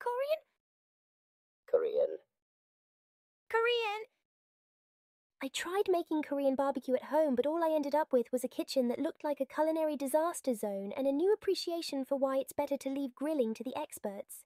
Korean? Korean. Korean? I tried making Korean barbecue at home, but all I ended up with was a kitchen that looked like a culinary disaster zone and a new appreciation for why it's better to leave grilling to the experts.